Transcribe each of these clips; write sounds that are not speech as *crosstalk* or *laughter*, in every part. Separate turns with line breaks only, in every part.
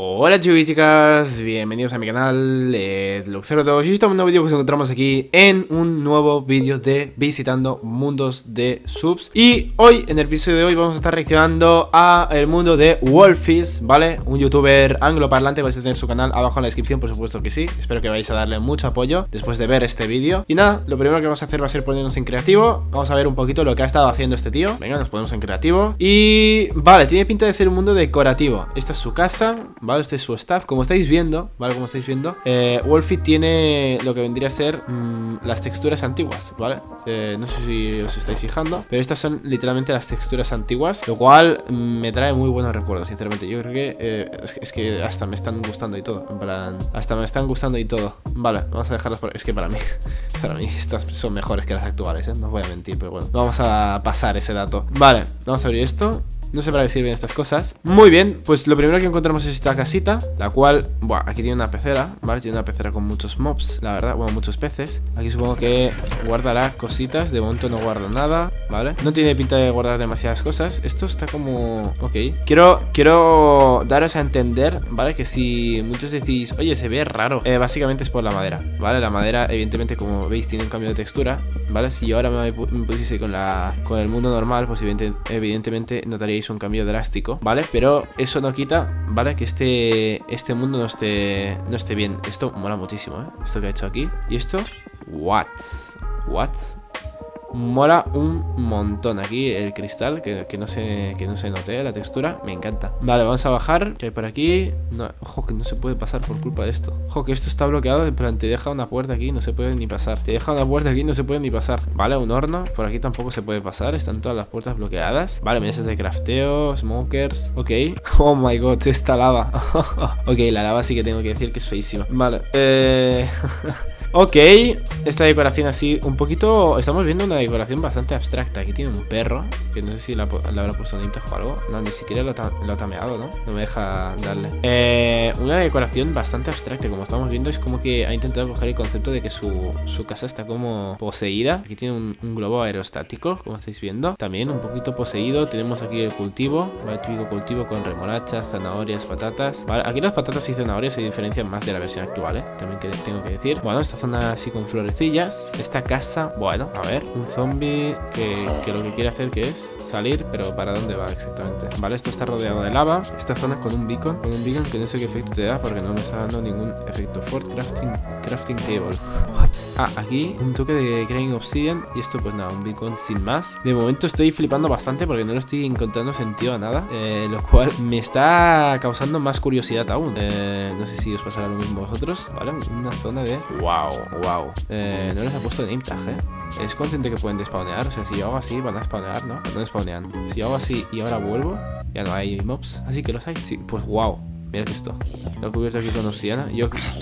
Hola chicos y chicas, bienvenidos a mi canal eh, Lux02 y estamos en un nuevo vídeo que nos encontramos aquí en un nuevo vídeo de visitando mundos de subs. Y hoy, en el episodio de hoy, vamos a estar reaccionando a el mundo de Wolfies, ¿vale? Un youtuber angloparlante, vais a tener su canal abajo en la descripción, por supuesto que sí. Espero que vais a darle mucho apoyo después de ver este vídeo. Y nada, lo primero que vamos a hacer va a ser ponernos en creativo. Vamos a ver un poquito lo que ha estado haciendo este tío. Venga, nos ponemos en creativo. Y vale, tiene pinta de ser un mundo decorativo. Esta es su casa ¿vale? Este es su staff. Como estáis viendo, ¿vale? Como estáis viendo, eh, Wolfie tiene lo que vendría a ser mm, las texturas antiguas, ¿vale? Eh, no sé si os estáis fijando, pero estas son literalmente las texturas antiguas, lo cual mm, me trae muy buenos recuerdos, sinceramente. Yo creo que, eh, es que hasta me están gustando y todo, en plan, hasta me están gustando y todo. Vale, vamos a dejarlas por... Es que para mí, *laughs* para mí estas son mejores que las actuales, ¿eh? No voy a mentir, pero bueno, vamos a pasar ese dato. Vale, vamos a abrir esto. No sé para qué sirven estas cosas Muy bien, pues lo primero que encontramos es esta casita La cual, buah, aquí tiene una pecera ¿Vale? Tiene una pecera con muchos mobs, la verdad Bueno, muchos peces Aquí supongo que guardará cositas De momento no guardo nada, ¿vale? No tiene pinta de guardar demasiadas cosas Esto está como... Ok Quiero, quiero daros a entender, ¿vale? Que si muchos decís Oye, se ve raro eh, Básicamente es por la madera, ¿vale? La madera, evidentemente, como veis, tiene un cambio de textura ¿Vale? Si yo ahora me, pusiese con, la, con el mundo normal Pues evidentemente notaría un cambio drástico, ¿vale? Pero eso no quita, ¿vale? Que este, este mundo no esté, no esté bien. Esto mola muchísimo, ¿eh? Esto que ha hecho aquí. ¿Y esto? What? What? Mola un montón aquí el cristal, que, no se, que no se note la textura, me encanta. Vale, vamos a bajar, que hay por aquí Ojo, que no se puede pasar por culpa de esto. Ojo, que esto está bloqueado, en plan, te deja una puerta aquí no se puede ni pasar. Te deja una puerta aquí no se puede ni pasar. Vale, un horno, por aquí tampoco se puede pasar Están todas las puertas bloqueadas. Vale, mesas de crafteo, smokers Ok, *laughs* oh my god, esta lava. *laughs* Ok, la lava sí que tengo que decir que es feísima. Vale, eh... *laughs* Ok, esta decoración así un poquito... Estamos viendo una decoración bastante abstracta. Aquí tiene un perro, que no sé si le habrá puesto un o algo. No, ni siquiera lo, ha tameado, ¿no? No me deja darle. Eh, Una decoración bastante abstracta Como estamos viendo, es como que ha intentado coger el concepto de que su, casa está como poseída. Aquí tiene un, globo aerostático, como estáis viendo. También un poquito poseído. Tenemos aquí el cultivo, ¿vale? Típico cultivo con remolacha, zanahorias, patatas. Vale, aquí las patatas y zanahorias se diferencian más de la versión actual, ¿eh? También que tengo que decir. Bueno, esta zona así con florecillas. Esta casa, bueno, a ver, un zombie que, lo que quiere hacer que es salir, pero ¿para dónde va exactamente? Vale, esto está rodeado de lava. Esta zona con un beacon, con un beacon que no sé qué efecto te da porque no me está dando ningún efecto. Fort crafting, crafting table. Ah, aquí un toque de Grain Obsidian y esto pues nada, un beacon sin más. De momento estoy flipando bastante porque no lo estoy encontrando sentido a nada, eh, lo cual me está causando más curiosidad aún. Eh, no sé si os pasará lo mismo vosotros, ¿vale? Una zona de... ¡Wow! Wow, Eh, no les ha puesto name tag, ¿eh? Es consciente que pueden despawnear. O sea, si yo hago así, van a spawnear, ¿no? No despawnean. Si yo hago así y ahora vuelvo, ya no hay mobs. Así que los hay. Sí, pues wow. Mirad esto. Lo he cubierto aquí con obsidiana.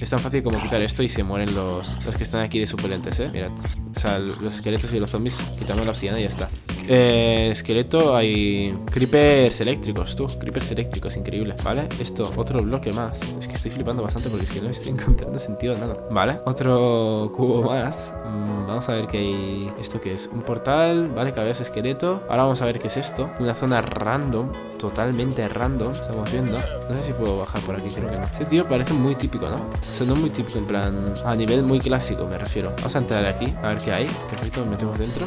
Es tan fácil como quitar esto y se mueren los, los que están aquí de suplentes, ¿eh? Mirad. O sea, los esqueletos y los zombies, quitamos la obsidiana y ya está. Eh, esqueleto, hay creepers eléctricos, tú. Creepers eléctricos, increíble. Vale, esto, otro bloque más. Es que estoy flipando bastante porque es que no estoy *laughs* encontrando sentido de nada. Vale, otro cubo más. Mm, vamos a ver qué hay. ¿Esto qué es? Un portal, vale, cabeza esqueleto. Ahora vamos a ver qué es esto. Una zona random, totalmente random. Estamos viendo. No sé si puedo bajar por aquí, creo que no. Este tío parece muy típico, ¿no? O sea, no muy típico, en plan, a nivel muy clásico, me refiero. Vamos a entrar aquí, a ver qué hay. Perfecto, metemos dentro.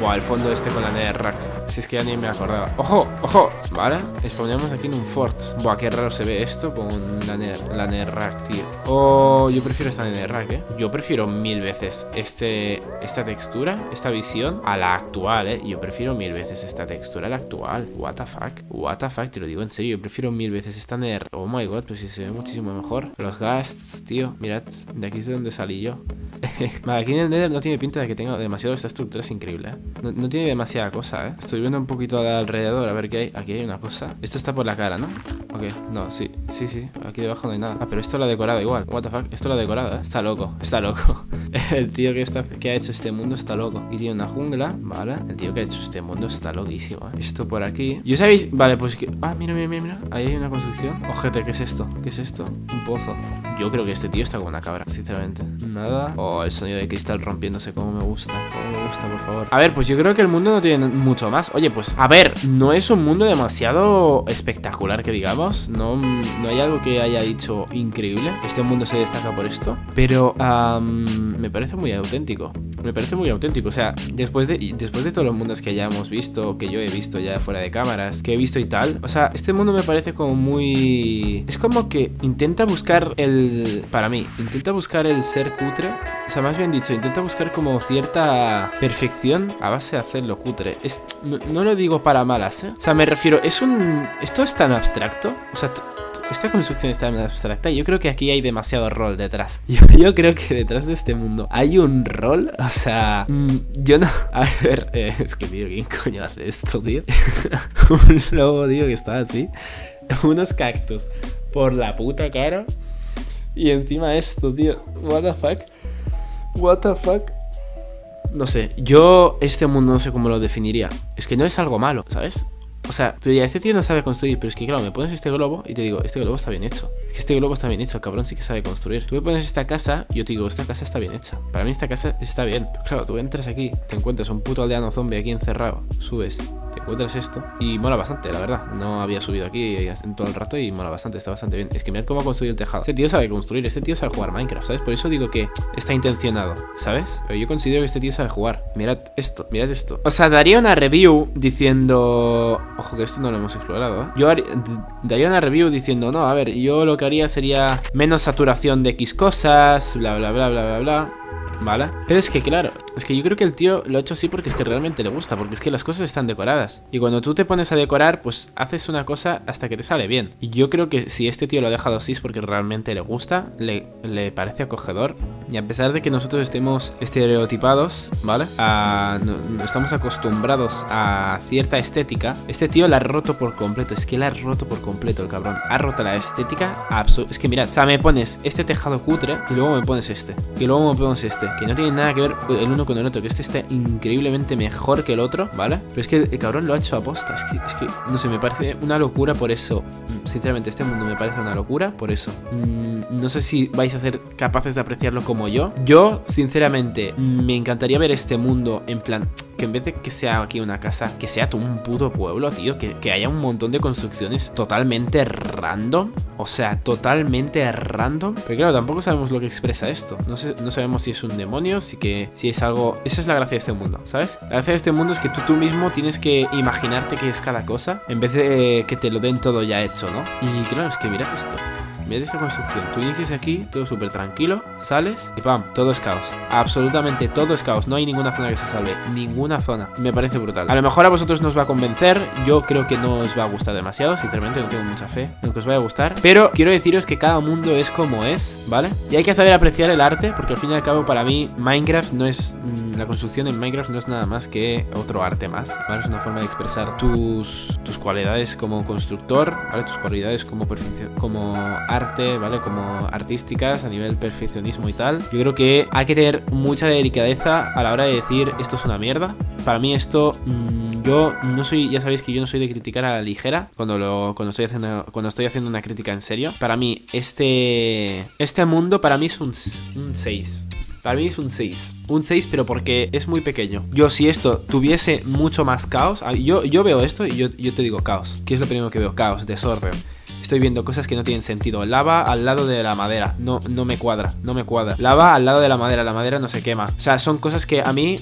Buah, el fondo este la netherrack. Si es que ya ni me acordaba. ¡Ojo! ¡Ojo! Vale, spawnamos aquí en un fort. Buah, qué raro se ve esto con la, la netherrack, tío. Oh, yo prefiero esta netherrack, ¿eh? Yo prefiero mil veces este, esta textura, esta visión, a la actual, ¿eh? Yo prefiero mil veces esta textura a la actual. What the fuck? What the fuck? Te lo digo en serio. Yo prefiero mil veces esta nether. Oh my god, pues sí se ve muchísimo mejor. Los ghasts, tío. Mirad, de aquí es de donde salí yo. *laughs* vale, aquí en el Nether no tiene pinta de que tenga demasiado esta estructura, es increíble, ¿eh? No, tiene demasiada cosa, ¿eh? Estoy viendo un poquito alrededor a ver qué hay. Aquí hay una cosa. Esto está por la cara, ¿no? Ok, no, sí, sí, sí. Aquí debajo no hay nada. Ah, pero esto lo ha decorado igual. What the fuck? Esto lo ha decorado, ¿eh? Está loco, *laughs* está loco. el tío que, está, que ha hecho este mundo está loco. Y tiene una jungla, ¿vale? El tío que ha hecho este mundo está loquísimo, ¿eh? Esto por aquí. ¿Yo sabéis? Vale, pues que... Ah, mira, mira, mira, mira. Ahí hay una construcción. Ojete, ¿qué es esto? ¿Qué es esto? Un pozo. Yo creo que este tío está como una cabra, sinceramente. Nada. Oh, el sonido de cristal rompiéndose, como me gusta. Como me gusta, por favor. A ver, pues yo creo que el mundo no tiene mucho más. Oye, pues, a ver, no es un mundo demasiado espectacular, que digamos. no, no hay algo que haya dicho increíble. Este mundo se destaca por esto. Pero me parece muy auténtico. Me parece muy auténtico. O sea, después de, después de todos los mundos que ya hemos visto, que yo he visto ya fuera de cámaras, que he visto y tal. O sea, este mundo me parece como muy... Es como que intenta buscar el... Para mí, intenta buscar el ser cutre. O sea, más bien dicho, intenta buscar como cierta perfección a base de hacerlo cutre. Es, no, lo digo para malas, ¿eh? O sea, me refiero, es un... Esto es tan abstracto. O sea, esta construcción está tan abstracta. Yo creo que aquí hay demasiado rol detrás. *laughs* Yo, creo que detrás de este mundo hay un rol. O sea, mm, yo no. *laughs* A ver, eh, es que, tío, ¿quién coño hace esto, tío? *laughs* un lobo, tío, que está así. Unos cactus por la puta cara. Y encima esto, tío. What the fuck? What the fuck? No sé, yo este mundo no sé cómo lo definiría. Es que no es algo malo, ¿sabes? O sea, tú dirías, este tío no sabe construir, pero es que claro, me pones este globo y te digo, este globo está bien hecho. Es que este globo está bien hecho, el cabrón sí que sabe construir. Tú me pones esta casa y yo te digo, esta casa está bien hecha. Para mí esta casa está bien. Pero claro, tú entras aquí, te encuentras un puto aldeano zombie aquí encerrado, subes, encuentras esto y mola bastante, la verdad. No había subido aquí en todo el rato y mola bastante, está bastante bien. Es que mirad cómo ha construido el tejado. Este tío sabe construir, este tío sabe jugar Minecraft, ¿sabes? Por eso digo que está intencionado, ¿sabes? Pero yo considero que este tío sabe jugar. Mirad esto, mirad esto. O sea, daría una review diciendo... Ojo que esto no lo hemos explorado, ¿eh? Yo daría una review diciendo, no, a ver, yo lo que haría sería menos saturación de X cosas, bla, bla, bla, bla, bla, bla. ¿Vale? Pero es que claro, es que yo creo que el tío lo ha hecho así porque es que realmente le gusta, porque es que las cosas están decoradas. Y cuando tú te pones a decorar, pues haces una cosa hasta que te sale bien. Y yo creo que si este tío lo ha dejado así es porque realmente le gusta, le, le parece acogedor. Y a pesar de que nosotros estemos estereotipados, ¿vale? no, estamos acostumbrados a cierta estética, este tío la ha roto por completo. Es que la ha roto por completo el cabrón. Ha roto la estética absoluta. Es que mirad, o sea, me pones este tejado cutre y luego me pones este. Y luego me pones este. Que no tiene nada que ver el uno con el otro. Que este está increíblemente mejor que el otro, ¿vale? Pero es que el cabrón lo ha hecho a posta. Es que, no sé, me parece una locura por eso. Sinceramente, este mundo me parece una locura por eso. Mm, no sé si vais a ser capaces de apreciarlo como yo. Yo, sinceramente, me encantaría ver este mundo en plan que en vez de que sea aquí una casa, que sea todo un puto pueblo, tío, que, que, haya un montón de construcciones totalmente random, o sea, totalmente random. Pero claro, tampoco sabemos lo que expresa esto. No, sé, no sabemos si es un demonio, si, que, si es algo... Esa es la gracia de este mundo, ¿sabes? La gracia de este mundo es que tú, tú mismo tienes que imaginarte qué es cada cosa, en vez de que te lo den todo ya hecho, ¿no? Y claro, es que mirad esto. Mirad esta construcción. Tú inicias aquí, todo súper tranquilo, sales y pam, todo es caos. Absolutamente todo es caos. No hay ninguna zona que se salve. Ninguna zona. Me parece brutal. A lo mejor a vosotros nos va a convencer. Yo creo que no os va a gustar demasiado. Sinceramente, no tengo mucha fe en que os vaya a gustar. Pero quiero deciros que cada mundo es como es, ¿vale? Y hay que saber apreciar el arte, porque al fin y al cabo, para mí, Minecraft no es. Mm, la construcción en Minecraft no es nada más que otro arte más, ¿vale? Es una forma de expresar tus, tus cualidades como constructor, ¿vale? Tus cualidades como, como arte ¿vale? Como artísticas, a nivel perfeccionismo y tal. Yo creo que hay que tener mucha delicadeza a la hora de decir esto es una mierda. Para mí esto, mm, yo no soy, ya sabéis que yo no soy de criticar a la ligera cuando, lo, cuando, estoy haciendo, cuando estoy haciendo una crítica en serio. Para mí, este, este mundo para mí es un, un 6. Para mí es un 6. Un 6, pero porque es muy pequeño. Yo, si esto tuviese mucho más caos, yo, yo veo esto y yo, yo te digo caos. ¿Qué es lo primero que veo? Caos, desorden. Estoy viendo cosas que no tienen sentido. Lava al lado de la madera. No, no me cuadra, no me cuadra. Lava al lado de la madera, la madera no se quema. O sea, son cosas que a mí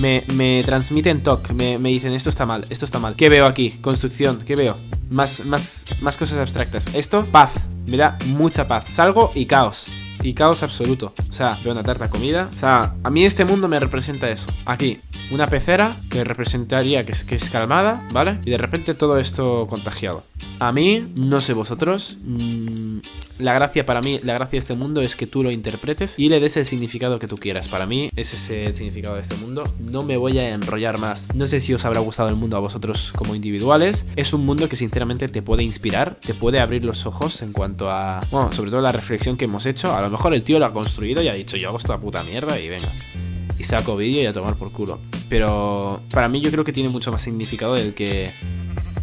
me, me transmiten toque. Me, me, dicen, esto está mal, esto está mal. ¿Qué veo aquí? Construcción, ¿qué veo? Más, más, más cosas abstractas. Esto, paz. Me da mucha paz. Salgo y caos y caos absoluto. O sea, veo una tarta comida. O sea, a mí este mundo me representa eso. Aquí, una pecera que representaría que es, que es calmada, ¿vale? Y de repente todo esto contagiado. A mí, no sé vosotros, mmm, la gracia para mí, la gracia de este mundo es que tú lo interpretes y le des el significado que tú quieras. Para mí, ese es el significado de este mundo. No me voy a enrollar más. No sé si os habrá gustado el mundo a vosotros como individuales. Es un mundo que sinceramente te puede inspirar, te puede abrir los ojos en cuanto a, bueno, sobre todo la reflexión que hemos hecho. A lo mejor el tío lo ha construido y ha dicho, yo hago esta puta mierda y venga. Y saco vídeo y a tomar por culo. Pero para mí yo creo que tiene mucho más significado del que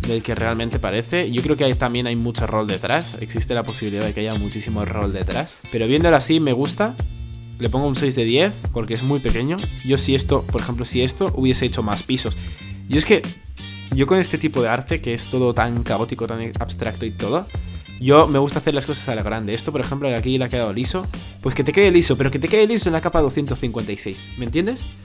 del que realmente parece. Yo creo que también hay mucho rol detrás. Existe la posibilidad de que haya muchísimo rol detrás. Pero viéndolo así me gusta. Le pongo un 6 de 10 porque es muy pequeño. Yo si esto, por ejemplo, si esto hubiese hecho más pisos. Yo es que yo con este tipo de arte, que es todo tan caótico, tan abstracto y todo, yo me gusta hacer las cosas a la grande. Esto, por ejemplo, que aquí le ha quedado liso, pues que te quede liso, pero que te quede liso en la capa 256, ¿me entiendes?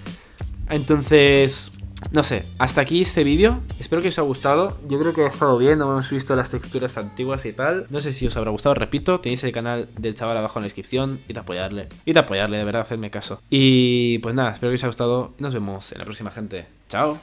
Entonces, no sé, hasta aquí este vídeo. Espero que os haya gustado. Yo creo que ha estado bien, no hemos visto las texturas antiguas y tal. No sé si os habrá gustado, repito, tenéis el canal del chaval abajo en la descripción. Y de apoyarle. Y de apoyarle, de verdad, hacedme caso. Y pues nada, espero que os haya gustado. Nos vemos en la próxima, gente. Chao.